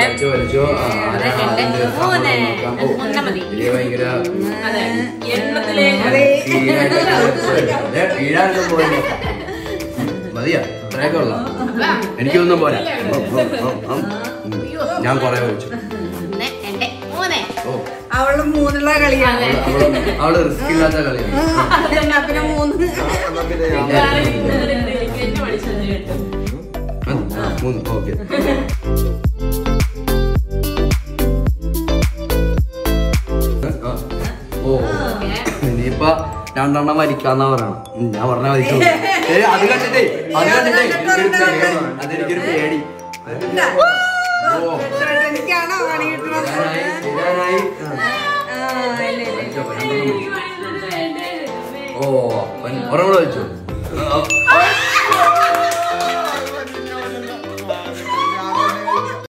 വലിച്ചു വലിച്ചു ഭയങ്കര വീഴാനൊന്നും പോയില്ല മതിയാ അത്രയൊക്കെ ഉള്ള. എനിക്കൊന്നും പോരാ. ഞാൻ കൊറേ ഓ. അവൾ മൂന്നുള്ള കളിയാണ്. അവൾ റിസ്ക് ഇല്ലാത്ത കളിയാണ്. പിന്നെ മൂന്ന്? മൂന്ന്. ഓക്കെ. ഇനിയിപ്പ രണ്ടെണ്ണം വലിക്കാന്നാ പറയണം ഞാൻ പറഞ്ഞ വലിച്ചു. അത് കണ്ടിട്ടേ അത് കണ്ടിട്ടേ. അതെനിക്കൊരു പേടി. ഓ ഒരെണ്ണം വലിച്ചു.